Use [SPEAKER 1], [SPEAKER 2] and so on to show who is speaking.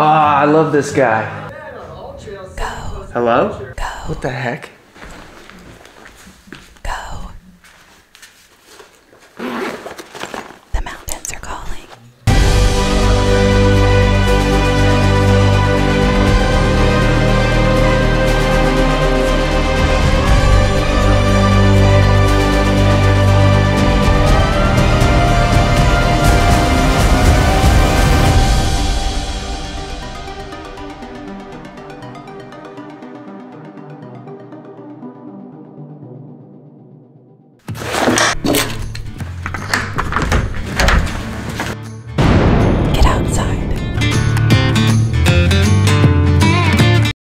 [SPEAKER 1] Ah, I love this guy.
[SPEAKER 2] Go.
[SPEAKER 1] Hello?
[SPEAKER 2] Go.
[SPEAKER 1] What the heck?